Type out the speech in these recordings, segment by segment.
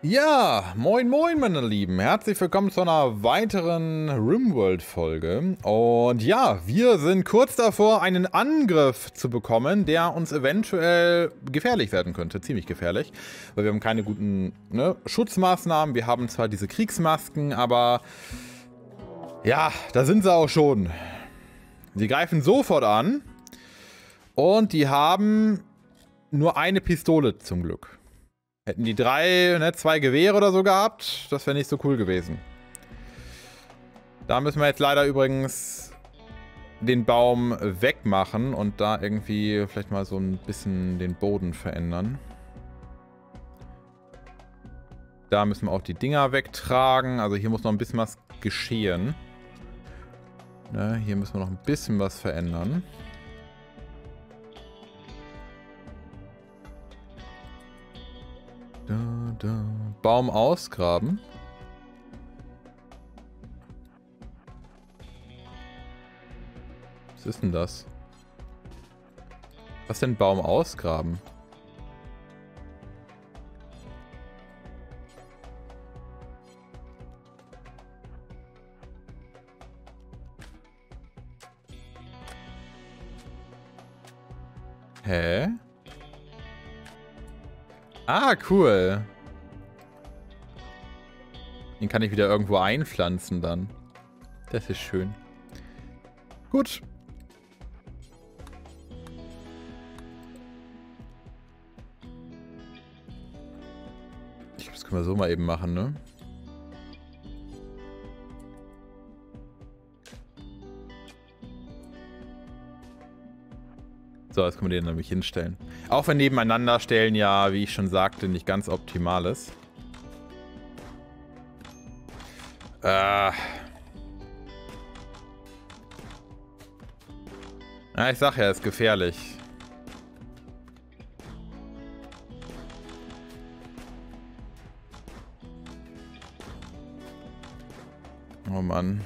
Ja, moin moin meine Lieben, herzlich willkommen zu einer weiteren Rimworld-Folge. Und ja, wir sind kurz davor, einen Angriff zu bekommen, der uns eventuell gefährlich werden könnte, ziemlich gefährlich. Weil wir haben keine guten ne, Schutzmaßnahmen, wir haben zwar diese Kriegsmasken, aber ja, da sind sie auch schon. Sie greifen sofort an und die haben nur eine Pistole zum Glück. Hätten die drei, ne, zwei Gewehre oder so gehabt, das wäre nicht so cool gewesen. Da müssen wir jetzt leider übrigens den Baum wegmachen und da irgendwie vielleicht mal so ein bisschen den Boden verändern. Da müssen wir auch die Dinger wegtragen. Also hier muss noch ein bisschen was geschehen. Ne, hier müssen wir noch ein bisschen was verändern. Da, da. Baum ausgraben. Was ist denn das? Was denn Baum ausgraben? Hä? Ah, cool. Den kann ich wieder irgendwo einpflanzen dann. Das ist schön. Gut. Ich glaube, das können wir so mal eben machen, ne? So, jetzt können wir den nämlich hinstellen. Auch wenn nebeneinander stellen ja, wie ich schon sagte, nicht ganz optimal ist. Äh. Ja, ich sag ja, ist gefährlich. Oh Mann.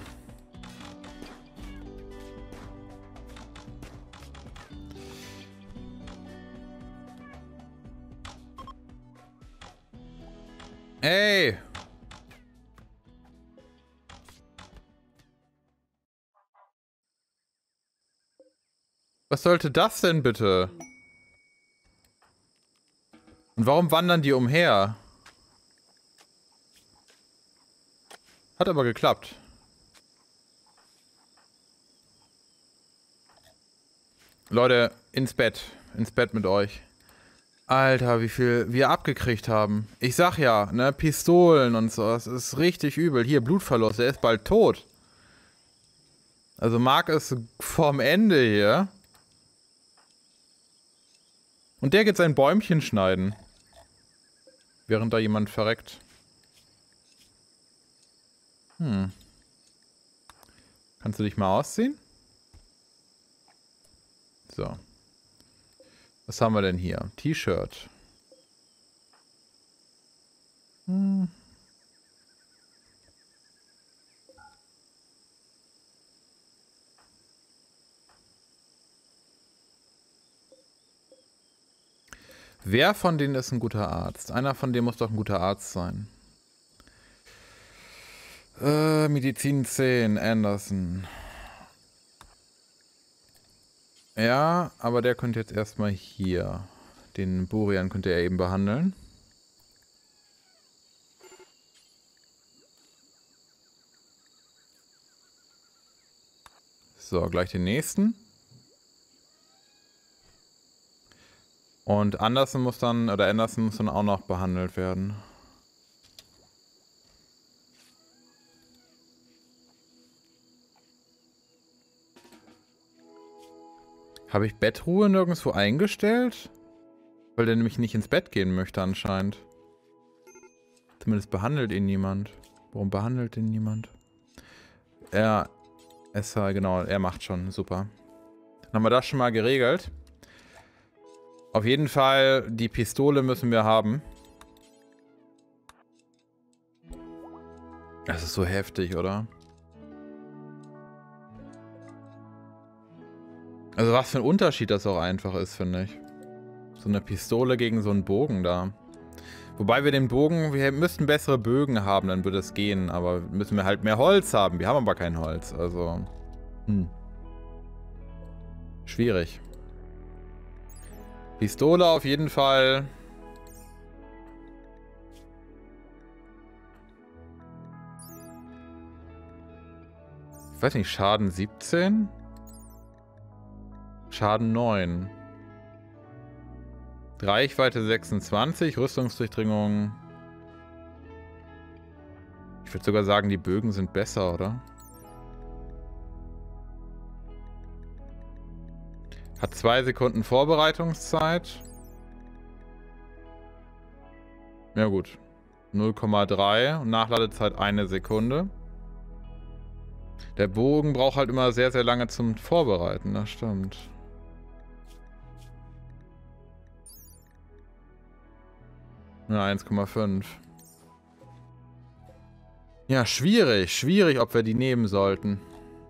Ey! Was sollte das denn bitte? Und warum wandern die umher? Hat aber geklappt. Leute, ins Bett. Ins Bett mit euch. Alter, wie viel wir abgekriegt haben. Ich sag ja, ne, Pistolen und so, das ist richtig übel. Hier, Blutverlust, der ist bald tot. Also Mark ist vorm Ende hier. Und der geht sein Bäumchen schneiden. Während da jemand verreckt. Hm. Kannst du dich mal ausziehen? So. Was haben wir denn hier? T-Shirt. Hm. Wer von denen ist ein guter Arzt? Einer von denen muss doch ein guter Arzt sein. Äh, Medizin 10, Anderson. Ja, aber der könnte jetzt erstmal hier. Den Burian könnte er eben behandeln. So, gleich den nächsten. Und Anderson muss dann, oder Anderson muss dann auch noch behandelt werden. Habe ich Bettruhe nirgendwo eingestellt? Weil der nämlich nicht ins Bett gehen möchte anscheinend. Zumindest behandelt ihn niemand. Warum behandelt ihn niemand? Er, es genau, er macht schon, super. Dann haben wir das schon mal geregelt. Auf jeden Fall, die Pistole müssen wir haben. Das ist so heftig, oder? Also was für ein Unterschied das auch einfach ist, finde ich. So eine Pistole gegen so einen Bogen da. Wobei wir den Bogen, wir müssten bessere Bögen haben, dann würde es gehen. Aber müssen wir halt mehr Holz haben. Wir haben aber kein Holz, also... Hm. Schwierig. Pistole auf jeden Fall. Ich weiß nicht, Schaden 17? Schaden 9. Reichweite 26, Rüstungsdurchdringung. Ich würde sogar sagen, die Bögen sind besser, oder? Hat zwei Sekunden Vorbereitungszeit. Ja gut. 0,3 und Nachladezeit eine Sekunde. Der Bogen braucht halt immer sehr, sehr lange zum Vorbereiten, das stimmt. Ja, 1,5. Ja, schwierig. Schwierig, ob wir die nehmen sollten.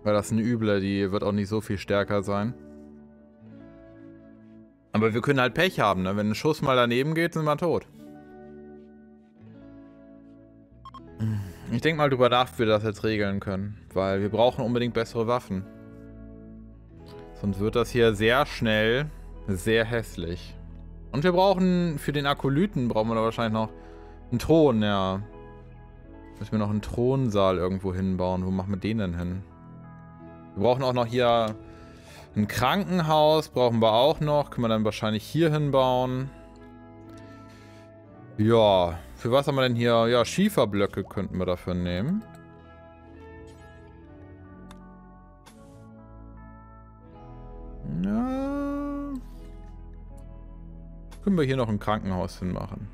Weil das eine üble, die wird auch nicht so viel stärker sein. Aber wir können halt Pech haben, ne? Wenn ein Schuss mal daneben geht, sind wir tot. Ich denke mal drüber nach, wie wir das jetzt regeln können. Weil wir brauchen unbedingt bessere Waffen. Sonst wird das hier sehr schnell sehr hässlich. Und wir brauchen für den Akolyten brauchen wir da wahrscheinlich noch einen Thron, ja. Müssen wir noch einen Thronsaal irgendwo hinbauen. Wo machen wir den denn hin? Wir brauchen auch noch hier ein Krankenhaus. Brauchen wir auch noch. Können wir dann wahrscheinlich hier hinbauen. Ja. Für was haben wir denn hier? Ja, Schieferblöcke könnten wir dafür nehmen. Ja. Können wir hier noch ein Krankenhaus hinmachen.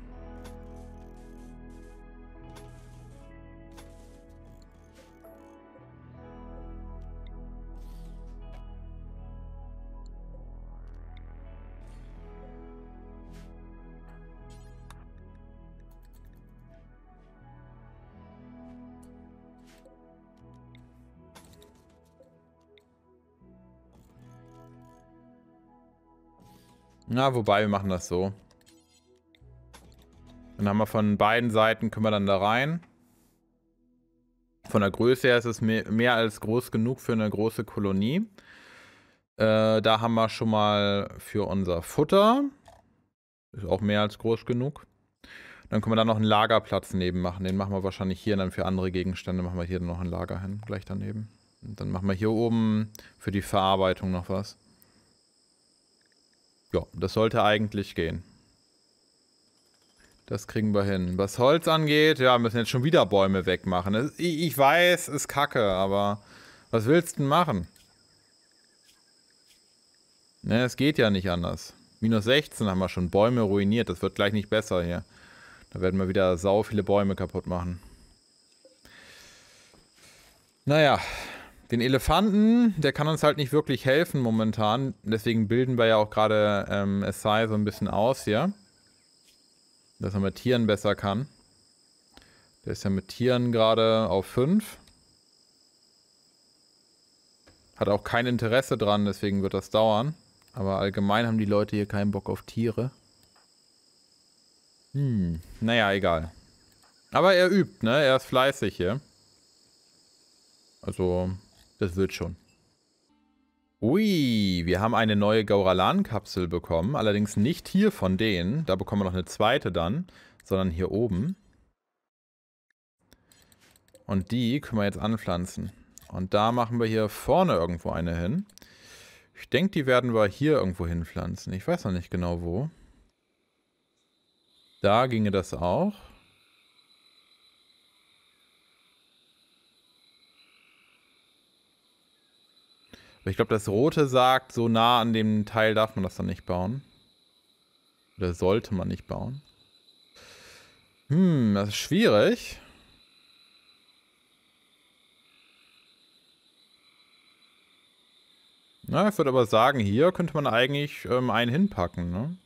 Na, wobei, wir machen das so. Dann haben wir von beiden Seiten, können wir dann da rein. Von der Größe her ist es mehr, als groß genug für eine große Kolonie. Äh, da haben wir schon mal für unser Futter. Ist auch mehr als groß genug. Dann können wir da noch einen Lagerplatz neben machen. Den machen wir wahrscheinlich hier. Und dann für andere Gegenstände machen wir hier noch ein Lager hin. Gleich daneben. Und dann machen wir hier oben für die Verarbeitung noch was. Ja, das sollte eigentlich gehen. Das kriegen wir hin. Was Holz angeht, ja, müssen jetzt schon wieder Bäume wegmachen. Ich weiß, ist kacke, aber was willst du denn machen? Ne, es geht ja nicht anders. Minus 16 haben wir schon Bäume ruiniert. Das wird gleich nicht besser hier. Da werden wir wieder sau viele Bäume kaputt machen. Naja, den Elefanten, der kann uns halt nicht wirklich helfen momentan. Deswegen bilden wir ja auch gerade ähm, Essai so ein bisschen aus hier. Dass er mit Tieren besser kann. Der ist ja mit Tieren gerade auf 5. Hat auch kein Interesse dran, deswegen wird das dauern. Aber allgemein haben die Leute hier keinen Bock auf Tiere. Hm, naja, egal. Aber er übt, ne? Er ist fleißig hier. Also, das wird schon. Ui, wir haben eine neue Gauralan-Kapsel bekommen. Allerdings nicht hier von denen. Da bekommen wir noch eine zweite dann. Sondern hier oben. Und die können wir jetzt anpflanzen. Und da machen wir hier vorne irgendwo eine hin. Ich denke, die werden wir hier irgendwo hinpflanzen. Ich weiß noch nicht genau wo. Da ginge das auch. Aber ich glaube, das Rote sagt, so nah an dem Teil darf man das dann nicht bauen. Oder sollte man nicht bauen. Hm, das ist schwierig. Na, ich würde aber sagen, hier könnte man eigentlich ähm, einen hinpacken, ne?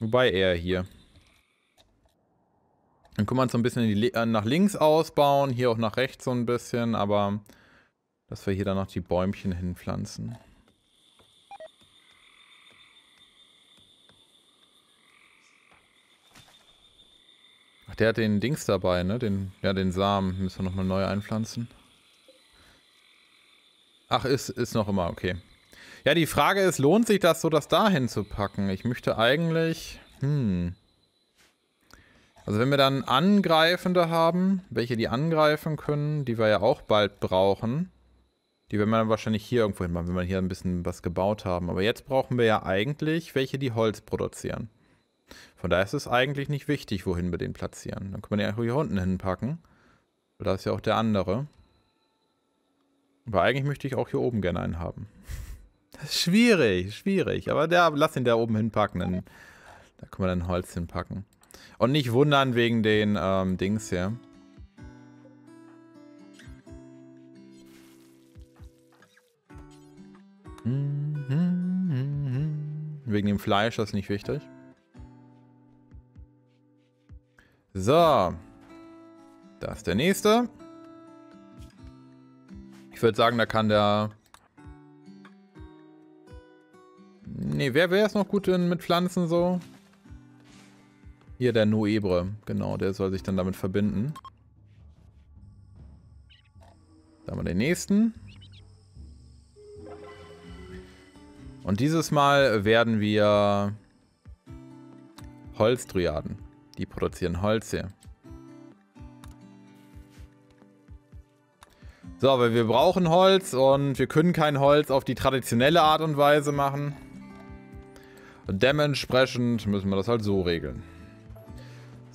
Wobei eher hier. Dann können wir uns so ein bisschen die, äh, nach links ausbauen, hier auch nach rechts so ein bisschen, aber dass wir hier dann noch die Bäumchen hinpflanzen. Ach, der hat den Dings dabei, ne? Den, ja, den Samen müssen wir nochmal neu einpflanzen. Ach, ist, ist noch immer okay. Ja, die Frage ist, lohnt sich das so, das da hinzupacken? Ich möchte eigentlich... Hm... Also wenn wir dann Angreifende haben, welche die angreifen können, die wir ja auch bald brauchen, die werden wir dann wahrscheinlich hier irgendwo hin machen, wenn wir hier ein bisschen was gebaut haben. Aber jetzt brauchen wir ja eigentlich welche, die Holz produzieren. Von daher ist es eigentlich nicht wichtig, wohin wir den platzieren. Dann können wir den einfach hier unten hinpacken. Da ist ja auch der andere. Aber eigentlich möchte ich auch hier oben gerne einen haben. Das ist schwierig, schwierig. Aber der, lass ihn da oben hinpacken. Dann, da können wir dann Holz hinpacken. Und nicht wundern wegen den ähm, Dings hier. Wegen dem Fleisch, das ist nicht wichtig. So. Das ist der nächste. Ich würde sagen, da kann der... Nee, wer wäre es noch gut in, mit Pflanzen so? Hier der Noebre, genau, der soll sich dann damit verbinden. Da haben wir den nächsten. Und dieses Mal werden wir Holzdryaden. Die produzieren Holz hier. So, aber wir brauchen Holz und wir können kein Holz auf die traditionelle Art und Weise machen. Und dementsprechend müssen wir das halt so regeln.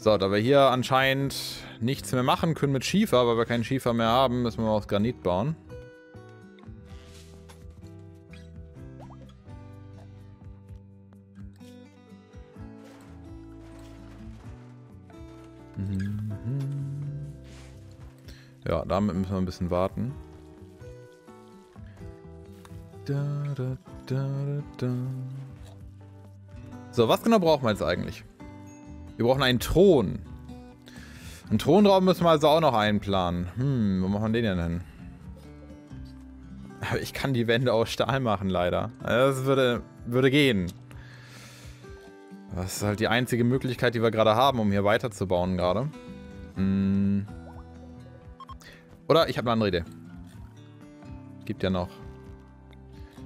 So, da wir hier anscheinend nichts mehr machen können mit Schiefer, weil wir keinen Schiefer mehr haben, müssen wir mal aus Granit bauen. Ja, damit müssen wir ein bisschen warten. So, was genau brauchen wir jetzt eigentlich? Wir brauchen einen Thron. Einen Thronraum müssen wir also auch noch einplanen. Hm, wo machen wir den denn hin? Ich kann die Wände aus Stahl machen, leider. Das würde, würde gehen. Das ist halt die einzige Möglichkeit, die wir gerade haben, um hier weiterzubauen gerade. Hm. Oder ich habe eine andere Idee. Gibt ja noch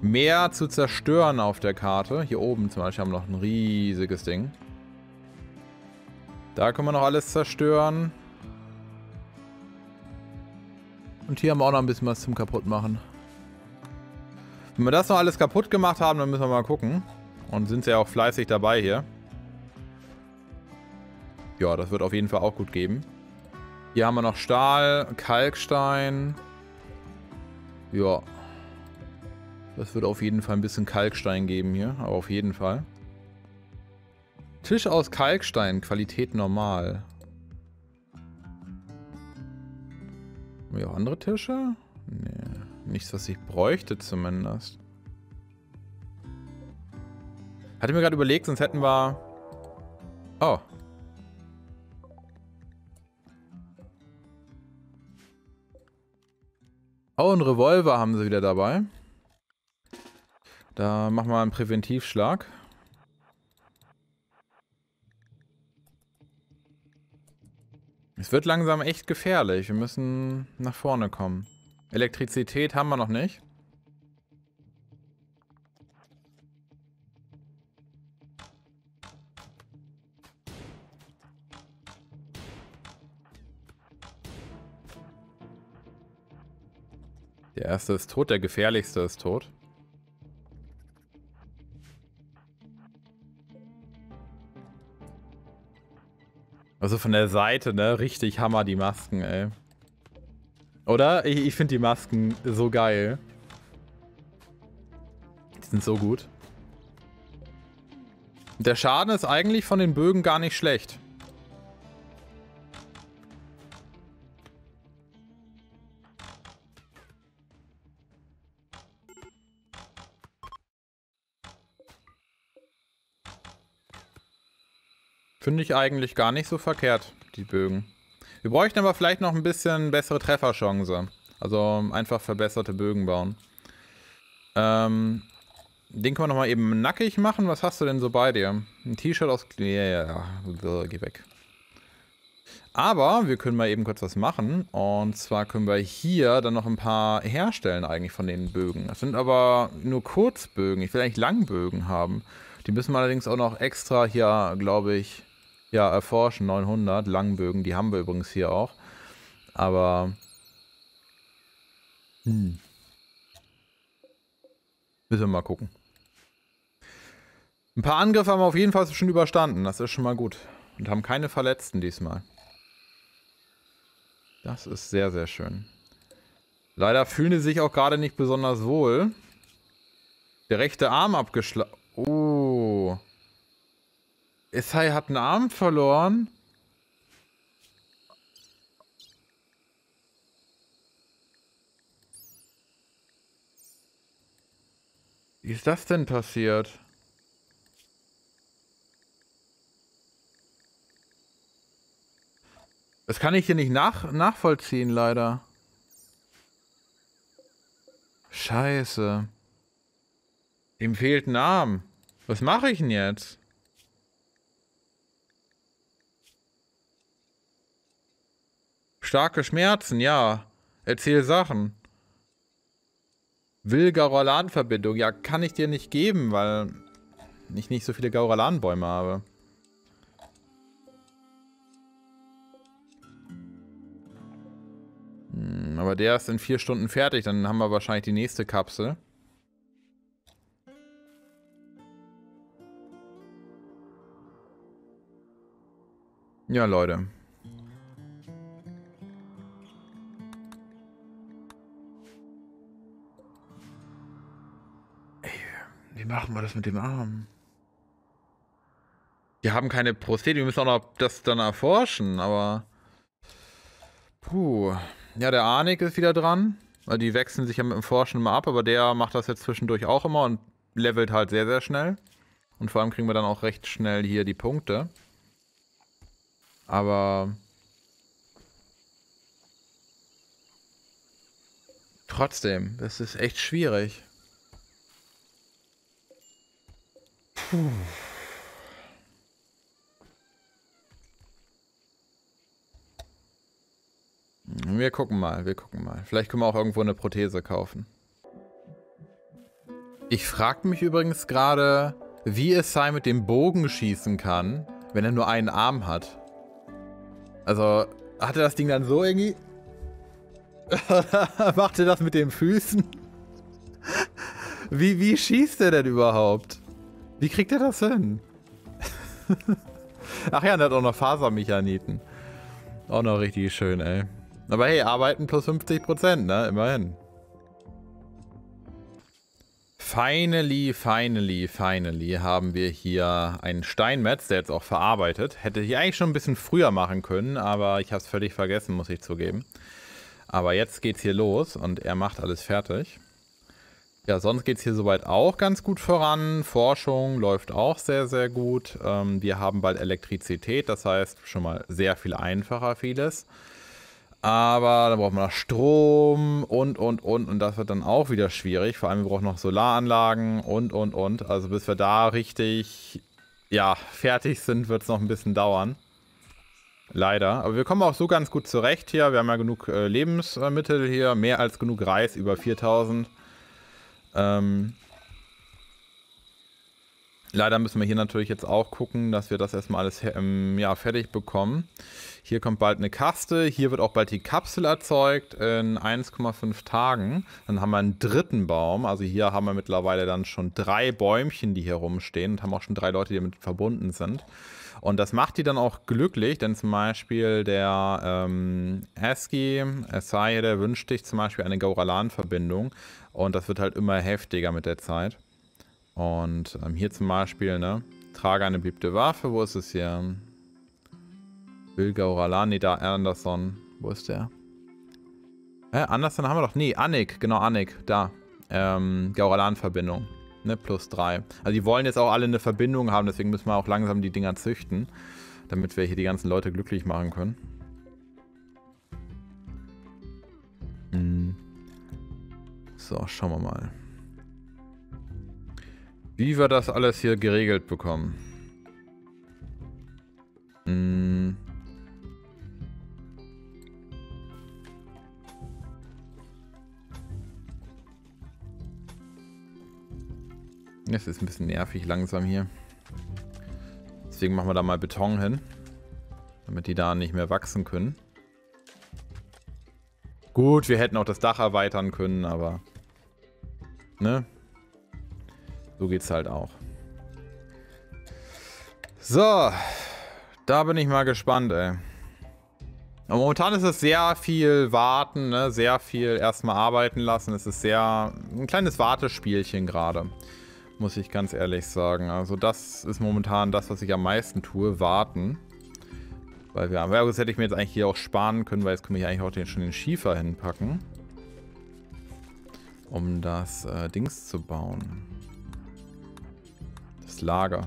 mehr zu zerstören auf der Karte. Hier oben zum Beispiel haben wir noch ein riesiges Ding. Da können wir noch alles zerstören. Und hier haben wir auch noch ein bisschen was zum kaputt machen. Wenn wir das noch alles kaputt gemacht haben, dann müssen wir mal gucken. Und sind sie ja auch fleißig dabei hier. Ja, das wird auf jeden Fall auch gut geben. Hier haben wir noch Stahl, Kalkstein. Ja. Das wird auf jeden Fall ein bisschen Kalkstein geben hier. Aber auf jeden Fall. Tisch aus Kalkstein, Qualität normal. Haben wir auch andere Tische? Nee, nichts, was ich bräuchte zumindest. Hatte mir gerade überlegt, sonst hätten wir... Oh. Oh, ein Revolver haben sie wieder dabei. Da machen wir einen Präventivschlag. Es wird langsam echt gefährlich. Wir müssen nach vorne kommen. Elektrizität haben wir noch nicht. Der erste ist tot, der gefährlichste ist tot. Also von der Seite, ne? Richtig Hammer, die Masken, ey. Oder? Ich, ich finde die Masken so geil. Die sind so gut. Der Schaden ist eigentlich von den Bögen gar nicht schlecht. Finde ich eigentlich gar nicht so verkehrt, die Bögen. Wir bräuchten aber vielleicht noch ein bisschen bessere Trefferchance. Also einfach verbesserte Bögen bauen. Ähm, den können wir nochmal eben nackig machen. Was hast du denn so bei dir? Ein T-Shirt aus... Ja, ja, ja. Geh weg. Aber wir können mal eben kurz was machen. Und zwar können wir hier dann noch ein paar herstellen eigentlich von den Bögen. Das sind aber nur Kurzbögen. Ich will eigentlich Langbögen haben. Die müssen wir allerdings auch noch extra hier, glaube ich, ja, erforschen. 900 Langbögen. Die haben wir übrigens hier auch. Aber... Hm. Müssen wir mal gucken. Ein paar Angriffe haben wir auf jeden Fall schon überstanden. Das ist schon mal gut. Und haben keine Verletzten diesmal. Das ist sehr, sehr schön. Leider fühlen die sich auch gerade nicht besonders wohl. Der rechte Arm abgeschlagen. Oh. Isai hat einen Arm verloren. Wie ist das denn passiert? Das kann ich hier nicht nach nachvollziehen, leider. Scheiße. Ihm fehlt ein Arm. Was mache ich denn jetzt? Starke Schmerzen, ja. Erzähl Sachen. Will Gauralan-Verbindung. Ja, kann ich dir nicht geben, weil ich nicht so viele Gauralan-Bäume habe. Hm, aber der ist in vier Stunden fertig. Dann haben wir wahrscheinlich die nächste Kapsel. Ja, Leute. Wie machen wir das mit dem Arm? Wir haben keine Prosthetik, wir müssen auch noch das dann erforschen, aber... Puh. Ja, der Arnik ist wieder dran. Weil die wechseln sich ja mit dem Forschen immer ab, aber der macht das jetzt zwischendurch auch immer und levelt halt sehr, sehr schnell. Und vor allem kriegen wir dann auch recht schnell hier die Punkte. Aber... Trotzdem, das ist echt schwierig. Puh. Wir gucken mal, wir gucken mal. Vielleicht können wir auch irgendwo eine Prothese kaufen. Ich frage mich übrigens gerade, wie es sei mit dem Bogen schießen kann, wenn er nur einen Arm hat. Also, hat er das Ding dann so irgendwie? Macht er das mit den Füßen? wie, wie schießt er denn überhaupt? Wie kriegt er das hin? Ach ja, und er hat auch noch Fasermechaniten. Auch noch richtig schön, ey. Aber hey, arbeiten plus 50%, ne? Immerhin. Finally, finally, finally haben wir hier einen Steinmetz, der jetzt auch verarbeitet. Hätte ich eigentlich schon ein bisschen früher machen können, aber ich habe es völlig vergessen, muss ich zugeben. Aber jetzt geht's hier los und er macht alles fertig. Ja, sonst geht es hier soweit auch ganz gut voran. Forschung läuft auch sehr, sehr gut. Ähm, wir haben bald Elektrizität, das heißt schon mal sehr viel einfacher vieles. Aber dann braucht man noch Strom und, und, und. Und das wird dann auch wieder schwierig. Vor allem, wir brauchen noch Solaranlagen und, und, und. Also bis wir da richtig, ja, fertig sind, wird es noch ein bisschen dauern. Leider. Aber wir kommen auch so ganz gut zurecht hier. Wir haben ja genug äh, Lebensmittel hier. Mehr als genug Reis, über 4000. Ähm, leider müssen wir hier natürlich jetzt auch gucken, dass wir das erstmal alles ähm, ja, fertig bekommen. Hier kommt bald eine Kaste. Hier wird auch bald die Kapsel erzeugt in 1,5 Tagen. Dann haben wir einen dritten Baum. Also hier haben wir mittlerweile dann schon drei Bäumchen, die hier rumstehen und haben auch schon drei Leute, die damit verbunden sind. Und das macht die dann auch glücklich, denn zum Beispiel der ähm, ASCII, Asai, der wünscht sich zum Beispiel eine Gauralan-Verbindung. Und das wird halt immer heftiger mit der Zeit. Und ähm, hier zum Beispiel, ne, trage eine beliebte Waffe. Wo ist es hier? Bill Gauralani, da Anderson. Wo ist der? Hä, Anderson haben wir doch. Nee, Annik, genau, Annik, da. Ähm, Gauralan-Verbindung. Ne, plus drei. Also die wollen jetzt auch alle eine Verbindung haben, deswegen müssen wir auch langsam die Dinger züchten. Damit wir hier die ganzen Leute glücklich machen können. So, schauen wir mal. Wie wir das alles hier geregelt bekommen. Hm. Es ist ein bisschen nervig langsam hier. Deswegen machen wir da mal Beton hin. Damit die da nicht mehr wachsen können. Gut, wir hätten auch das Dach erweitern können, aber... Ne? So geht's halt auch. So. Da bin ich mal gespannt, ey. Aber momentan ist es sehr viel warten, ne? sehr viel erstmal arbeiten lassen. Es ist sehr ein kleines Wartespielchen gerade, muss ich ganz ehrlich sagen. Also das ist momentan das, was ich am meisten tue, warten. Weil wir, ja, das hätte ich mir jetzt eigentlich hier auch sparen können, weil jetzt kann ich eigentlich auch den, schon den Schiefer hinpacken. Um das äh, Dings zu bauen. Das Lager.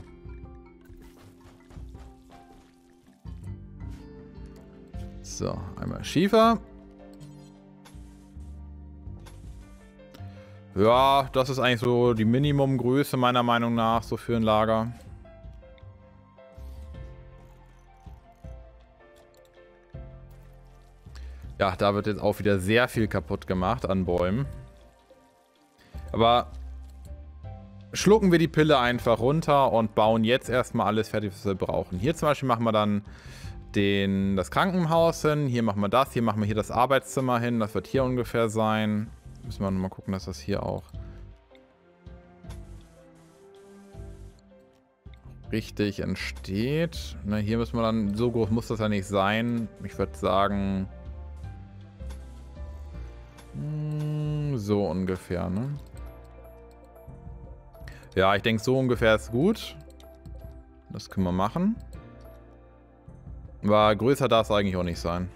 So, einmal Schiefer. Ja, das ist eigentlich so die Minimumgröße meiner Meinung nach, so für ein Lager. Ja, da wird jetzt auch wieder sehr viel kaputt gemacht an Bäumen. Aber schlucken wir die Pille einfach runter und bauen jetzt erstmal alles fertig, was wir brauchen. Hier zum Beispiel machen wir dann den, das Krankenhaus hin. Hier machen wir das. Hier machen wir hier das Arbeitszimmer hin. Das wird hier ungefähr sein. Müssen wir nochmal gucken, dass das hier auch richtig entsteht. Na, hier müssen wir dann, so groß muss das ja nicht sein. Ich würde sagen, hm, so ungefähr, ne? Ja, ich denke, so ungefähr ist gut. Das können wir machen. Aber größer darf es eigentlich auch nicht sein.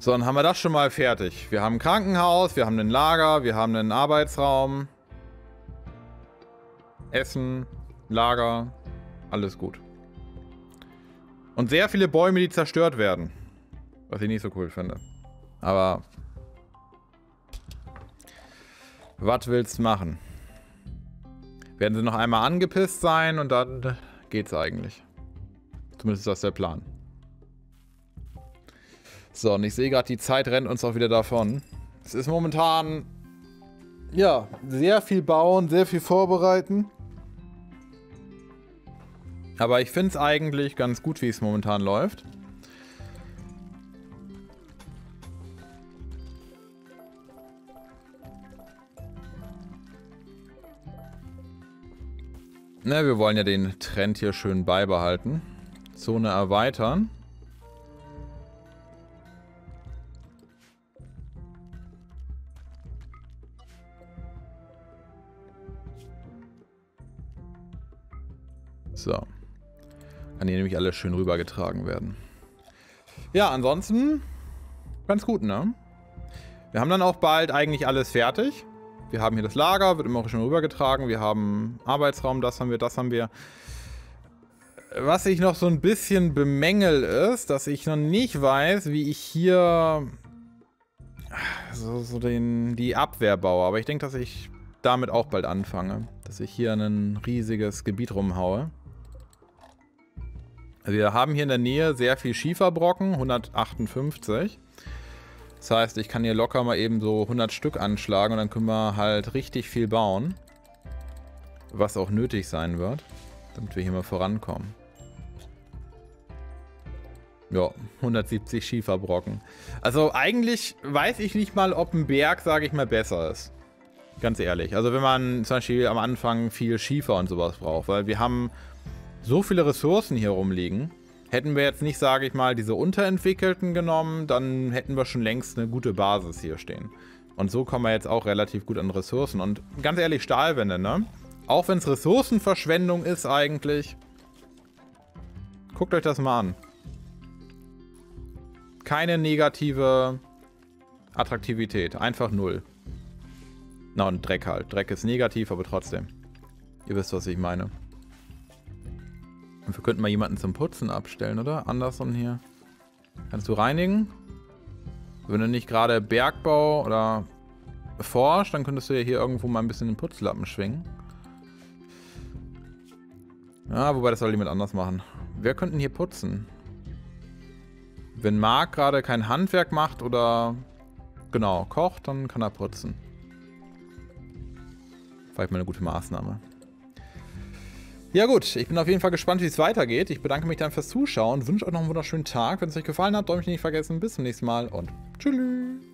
So, dann haben wir das schon mal fertig. Wir haben ein Krankenhaus, wir haben ein Lager, wir haben einen Arbeitsraum. Essen, Lager, alles gut. Und sehr viele Bäume, die zerstört werden. Was ich nicht so cool finde. Aber was willst du machen? Werden sie noch einmal angepisst sein und dann geht's eigentlich. Zumindest ist das der Plan. So, und ich sehe gerade, die Zeit rennt uns auch wieder davon. Es ist momentan, ja, sehr viel bauen, sehr viel vorbereiten. Aber ich finde es eigentlich ganz gut, wie es momentan läuft. Ne, wir wollen ja den Trend hier schön beibehalten. Zone erweitern. So. Kann hier nämlich alles schön rübergetragen werden. Ja, ansonsten ganz gut, ne? Wir haben dann auch bald eigentlich alles fertig. Wir haben hier das Lager, wird immer schon rübergetragen. Wir haben Arbeitsraum, das haben wir, das haben wir. Was ich noch so ein bisschen bemängel ist, dass ich noch nicht weiß, wie ich hier so, so den, die Abwehr baue. Aber ich denke, dass ich damit auch bald anfange. Dass ich hier ein riesiges Gebiet rumhaue. Wir haben hier in der Nähe sehr viel Schieferbrocken, 158. Das heißt, ich kann hier locker mal eben so 100 Stück anschlagen und dann können wir halt richtig viel bauen. Was auch nötig sein wird, damit wir hier mal vorankommen. Ja, 170 Schieferbrocken. Also eigentlich weiß ich nicht mal, ob ein Berg, sage ich mal, besser ist. Ganz ehrlich. Also wenn man zum Beispiel am Anfang viel Schiefer und sowas braucht. Weil wir haben so viele Ressourcen hier rumliegen. Hätten wir jetzt nicht, sage ich mal, diese unterentwickelten genommen, dann hätten wir schon längst eine gute Basis hier stehen. Und so kommen wir jetzt auch relativ gut an Ressourcen. Und ganz ehrlich, Stahlwände, ne? Auch wenn es Ressourcenverschwendung ist eigentlich. Guckt euch das mal an. Keine negative Attraktivität. Einfach null. Na und Dreck halt. Dreck ist negativ, aber trotzdem. Ihr wisst, was ich meine. Wir könnten mal jemanden zum Putzen abstellen, oder? Anderson hier. Kannst du reinigen? Wenn du nicht gerade Bergbau oder forscht, dann könntest du ja hier irgendwo mal ein bisschen den Putzlappen schwingen. Ja, wobei das soll jemand anders machen. Wer könnten hier putzen? Wenn Marc gerade kein Handwerk macht oder genau, kocht, dann kann er putzen. Vielleicht mal eine gute Maßnahme. Ja gut, ich bin auf jeden Fall gespannt, wie es weitergeht. Ich bedanke mich dann fürs Zuschauen, wünsche euch noch einen wunderschönen Tag. Wenn es euch gefallen hat, däumchen nicht vergessen. Bis zum nächsten Mal und tschüss.